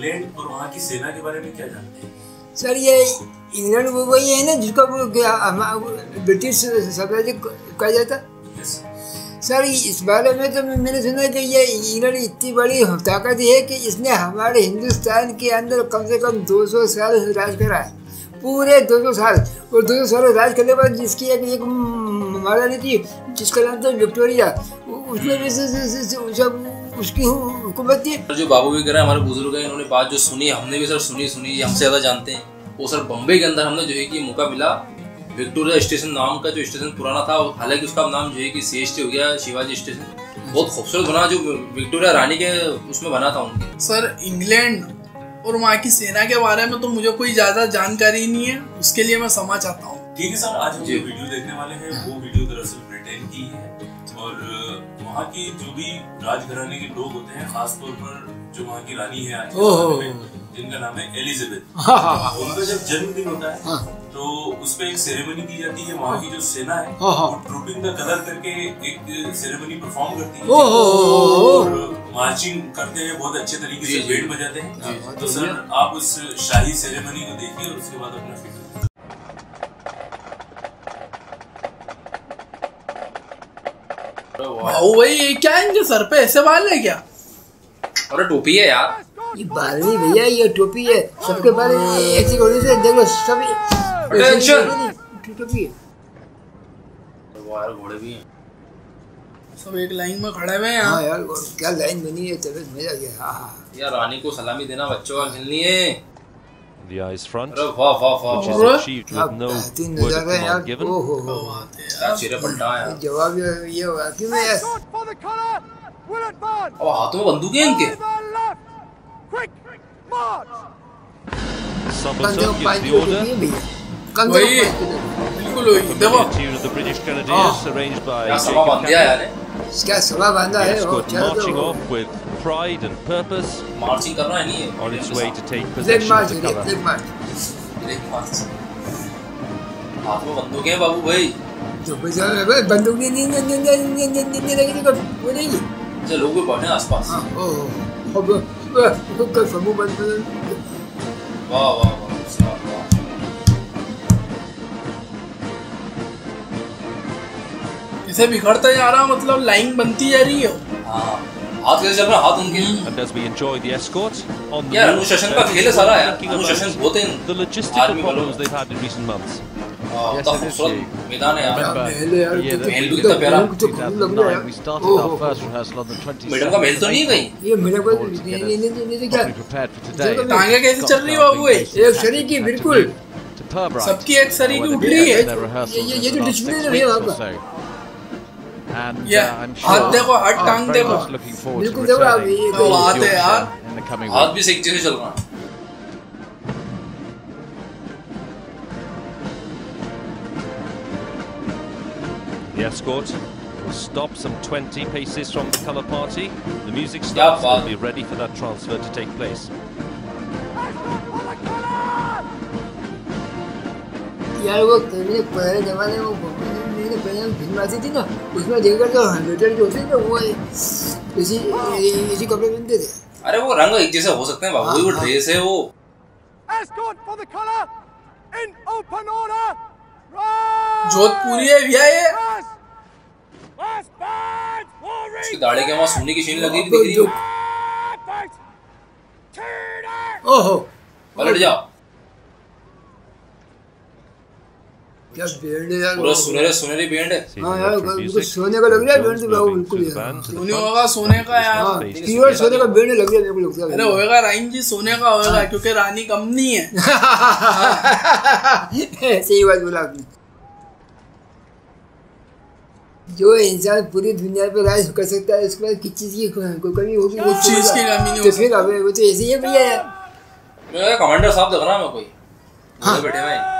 England और वहाँ की सेना के बारे में क्या जानते हैं? सर ये इंग्लैंड वो वही है ना जिसको ब्रिटिश साम्राज्य कहा जाता? Yes. सर इस बारे में तो मैंने सुना कि ये इंग्लैंड इतनी बड़ी ताकत है कि इसने हमारे हिंदुस्तान के अंदर कम से कम 200 साल राज करा है। पूरे 200 साल। और 200 साल राज करने के बाद जिसकी एक एक महारानी थी जिसका नाम था विक्टोरिया उसमें भी सब उसकी हु- हुकूमत थी जो बाबू भी वगैरह हमारे बुज़ुर्ग हैं इन्होंने बात जो सुनी हमने भी सर सुनी सुनी ये हमसे ज़्यादा जानते हैं। वो सर बम्बई के अंदर हमने जो है कि मौका मिला विक्टोरिया स्टेशन नाम का जो स्टेशन पुराना था हालाँकि उसका नाम जो है कि सी हो गया शिवाजी स्टेशन। बहुत खूबसूरत बना जो विक्टोरिया रानी के उसमें बना था उनके। सर इंग्लैंड और वहाँ की सेना के बारे में तो मुझे कोई ज़्यादा जानकारी नहीं है उसके लिए मैं क्षमा चाहता हूँ। ठीक है सर आज हम जो। वीडियो देखने वाले हैं वहाँ की जो भी राजघराने के लोग होते हैं खासतौर पर जो वहाँ की रानी है जिनका नाम है एलिजाबेथ। हाँ हाँ हाँ। उनका जब जन्मदिन होता है। तो उसपे एक सेरेमनी की जाती है वहाँ की जो सेना है। वो ट्रूपिंग का कलर करके एक सेरेमनी परफॉर्म करती है। और मार्चिंग करते हैं बहुत अच्छे तरीके से। बैंड बजाते हैं। तो सर आप उस शाही सेरेमनी को देखिए और उसके बाद अपना फीडबैक भाऊ भाई ये क्या है इनके सर पे? ऐसे बाल है क्या? अरे टोपी है यार। ये बाल नहीं भैया ये टोपी है। सबके बाल एक सी से देखो सब Attention! टोपी है वाह यार घोड़े भी हैं। सब एक लाइन में खड़े हुए हैं हाँ यहाँ यार क्या लाइन बनी है तबीयत मज़ा गया हाँ हाँ। यार रानी को सलामी देना बच्चों का खेलनी है। the eyes front, which is achieved with no word of command given. जवाब ये होगा कि मैं अब हाथों में बंदूक है इनके Sabaton gives the order. वही बिल्कुल वही दबा the British Grenadiers arranged by क्या सवा बंदा है क्या सवा बंदा है और क्या तो pride and purpose है नहीं on its way to take possession of the leg colour. Leg बंदूकें हैं बाबू भाई जो बजा है भाई बंदूक नहीं नहीं नहीं नहीं नहीं नहीं नहीं नहीं तो वो नहीं अच्छा लोग भी बैठे आसपास हाँ ओह अब अब कल समूह बंद वाह वाह वाह इसे बिखरता जा रहा मतलब लाइन बनती जा रही है। हाँ। हाथ कैसे चल रहा हाथ उनके and as we enjoy the escort on the यार अनुशासन का खेल है सारा यार। अनुशासन बहुत है। the logistical problems they've had in recent months. हाँ, मैदान है यार। महल है यार तो भी कितना तो प्यारा। तो लग रहा है मैडम का मेल तो नहीं कहीं ये मेरे को ये ये ये क्या टांगे कैसे चल रही है बाबू एक शरीर की बिल्कुल सबकी एक शरीर की उठ रही है। ये ये जो डिस्प्ले है आपका And ये uh, I'm हाथ sure देखो हाथ टांग very देखो much looking forward to बिल्कुल देखो आप returning ये to तो बात है यार। Yorkshire in the coming हाथ week. भी सही से चल रहा है The escort will stop some 20 paces from the colour party. The music क्या starts. बात They'll be ready for that transfer to take place. Escort for the colour. यार वो मैंने पुराने जमाने में वो मैंने पहले फ़िल्म आती थी ना उसमें देखकर जो हंड्रेड जो थे ना वो इसी इसी कपड़े पहनते थे अरे वो रंग एक जैसे हो सकते हैं बाबू वो हाँ। ड्रेस है वो Escort for the colour. In open order. जोधपुरी है भैया ये दाढ़ी के वहाँ सोने की चेन लगी हुई दिख रही है ओहो पलट जाओ क्या बैंड है यार पूरा सुनहरे सुनहरे बैंड है। हाँ यार बिल्कुल सोने का लग रहा है बैंड तो बिल्कुल यार। band to the उन्हीं front. होगा सोने का यार। हाँ सोने का बैंड लग रहा है मेरे को लगता अरे होएगा राइन जी सोने का होएगा क्योंकि रानी कम नहीं है। सही बात बोला आपने। जो इंसान पूरी दुनिया पे राज कर सकता है उसके बाद किस चीज़ की कोई कमी होगी वो चीज़ की कमी नहीं हो तो फिर अब वो तो ऐसे ही है भैया। यार कमांडर साहब दिख रहा है मैं कोई। हाँ। बैठे हुए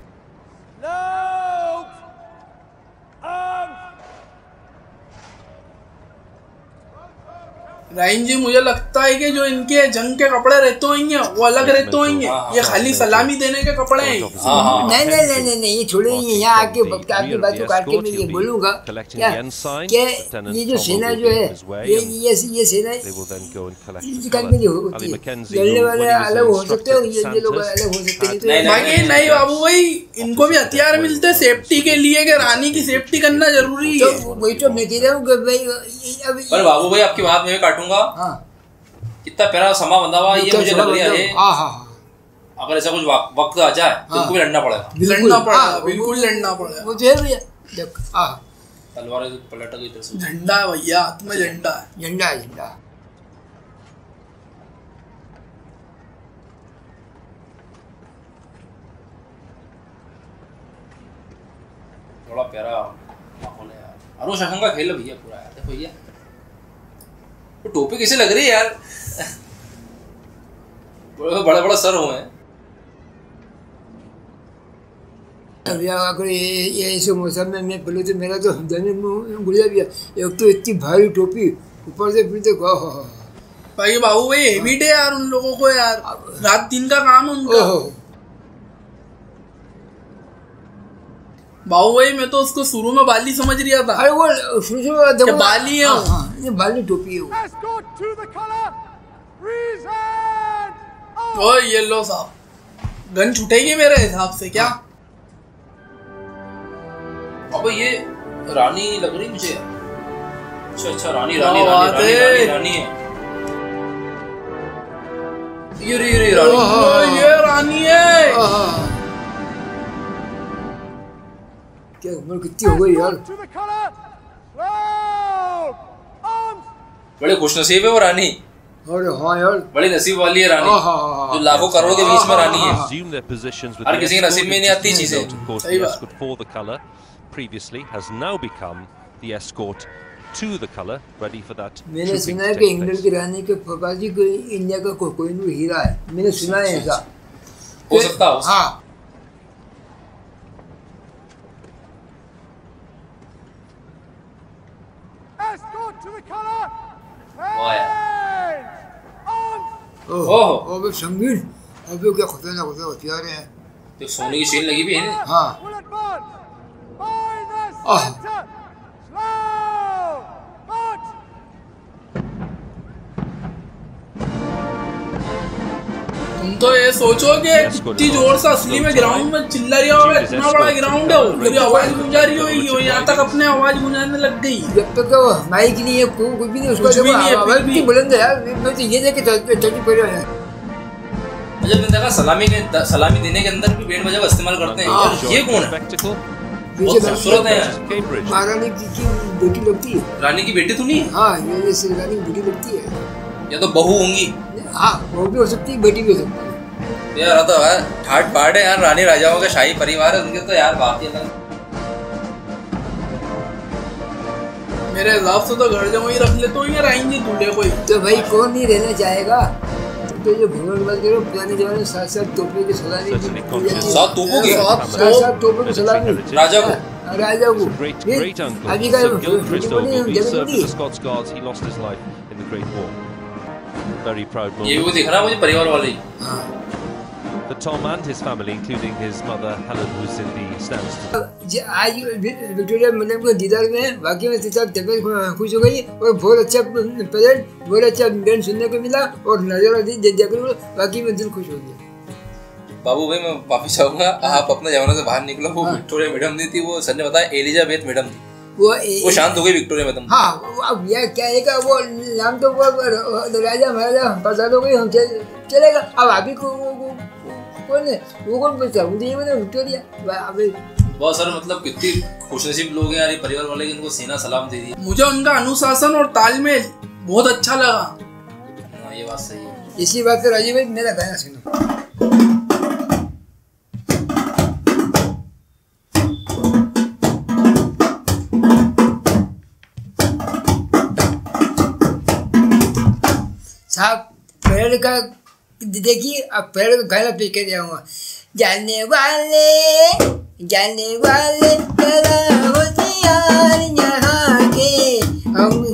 राइन जी मुझे लगता है कि जो इनके जंग के कपड़े रहते होंगे वो अलग रहते होंगे। ये खाली सलामी देने के कपड़े हैं। हाँ हाँ नहीं नहीं नहीं नहीं नहीं ये छोड़े यहाँ आके वक्त आपकी बात को काट के मैं ये बोलूँगा क्या कि ये जो सेना जो है ये ये ये सेना नहीं है who, वाले अलग हो सकते हो ये ये लोग अलग हो सकते हैं तो बाकी नहीं बाबू भाई इनको भी हथियार मिलते हैं सेफ्टी के लिए कि रानी की सेफ्टी करना ज़रूरी है। तो वही तो मैं कह रहा हूँ कि भाई अब बाबू भाई आपकी बात मैं भी काटूँगा। हाँ। कितना प्यारा समा बंधा हुआ ये मुझे लग रहा है हाँ हाँ अगर ऐसा कुछ वक्त आ जाए तो। भी लड़ना पड़ेगा। लड़ना पड़ेगा बिल्कुल। लड़ना पड़ेगा। वो तो है भैया देख तलवार पलट गई इधर से। झंडा है भैया हाथ में झंडा है। झंडा है झंडा बड़ा प्यारा माहौल है यार। अनुशासन का खेल भैया पूरा यार देखो भैया। टोपी कैसे लग रही है यार? बड़े बड़े बड़े सर हुए हैं। अगर ये ये ऐसे मौसम में मैं बोलूँ तो मेरा तो दम गुड़िया भी है। एक तो इतनी भारी टोपी ऊपर से फिर देखो भाई बाबू भाई हेवी डे यार उन लोगों को यार। रात दिन का काम है उनका। भाई मैं तो उसको शुरू में बाली समझ रिया था। अरे वो शुरू शुरू में देखो क्या बाली है हाँ, हाँ, ये बाली टोपी है. ओ ये लो साहब। गन छूटेगी मेरे हिसाब से क्या? अबे ये रानी लग रही मुझे। अच्छा अच्छा रानी रानी रानी रानी रानी रानी है। ये रे रे रानी। ये रानी है। क्या उम्र कितनी हो गई यार. बड़े खुशनसीब है वो रानी अरे हाँ यार बड़ी नसीब वाली है रानी। जो लाखों करोड़ों के बीच में रानी है हर किसी के नसीब में नहीं आती चीज़ें सही बात। previously has now become the escort to the colour, ready for that मैंने सुना है कि इंग्लैंड. की रानी के पापा जी को इंडिया का को, कोहिनूर हीरा है मैंने सुना है ऐसा हो सकता हो हाँ Escort to the colour. वाह यार Change. Arms. ओहो ओहो। अबे संगीन अबे क्या खतरनाक खतरनाक हथियार है तो सोने की चेन लगी भी है ना हाँ Will तुम तो ये सोचो कि इतनी ज़ोर से असली में ग्राउंड में चिल्ला रही होगा इतना बड़ा ग्राउंड है मेरी आवाज़ गुंजा रही होगी वो यहाँ तक अपने आवाज़ गुंजाने लग गई। जब तक वो माइक नहीं है को- कुछ भी नहीं उसका भी है, बुलंद है यार मैं तो ये देख के चल- चलती पड़ है। मैंने देखा सलामी के सलामी देने के अंदर भी बैंड बजा का इस्तेमाल करते हैं। हाँ। यार ये कौन है? बहुत खूबसूरत है. महारानी की, बेटी लगती है। रानी की बेटी तो नहीं है? हाँ ये सिरगानी की बेटी लगती है। या तो बहू होंगी। हाँ वो भी हो सकती है बेटी भी हो सकती है। यार तो यार ठाट बाट है यार रानी राजाओं का शाही परिवार है उनके तो यार बात ही अलग। मेरे हिसाब से तो घर जमा ही रख ले तो ये रहेंगे दूल्हे को ही तो भाई कौन नहीं रहना चाहेगा? तो जो घूमर बात करो पुराने जमाने में सात सात तोपों की सलामी। सात तोपों की? सात सात तोपों की सलामी। राजा को। राजा को अभी का ज़मीन served Very proud moment. ये वो दिख रहा है मुझे परिवार वाले। ही। For Tom and his family, including his mother Helen, who's in the stands. ज- आज विक्टोरिया मैडम को दीदार में वाकई में साहब तबियत खुश हो गई और बहुत अच्छा परेड बहुत अच्छा गान सुनने को मिला और नज़ारा दे- दे- देखने को वाकई में दिल खुश हो गया। बाबू भाई मैं वापस आऊँगा। आप अपने जमाने से बाहर निकलो। वो विक्टोरिया मैडम नहीं थी वो सर ने बताया एलिजाबेथ मैडम थी। वो वो शांत हो गई विक्टोरिया मैडम हाँ वो- अब यह क्या है का वो नाम तो वो राजा महाराजा बता दो गई हम चल- चलेगा। अब अभी को वो- वो- वो- कौन है? वो कौन पूछता मुझे ये विक्टोरिया। अभी। बहुत सारे मतलब कितनी खुशनसीब लोग हैं यार ये परिवार वाले जिनको सेना सलाम दे दी। मुझे उनका अनुशासन और तालमेल बहुत अच्छा लगा। हाँ, ये बात सही है। इसी बात पे राजीव भाई मेरा गाना सुनो। साहब, पेड़ का, देखिए, अब पेड़ का गाना पी कर जाऊँगा। जाने वाले जाने वाले तेरा होशियार यहाँ के, हम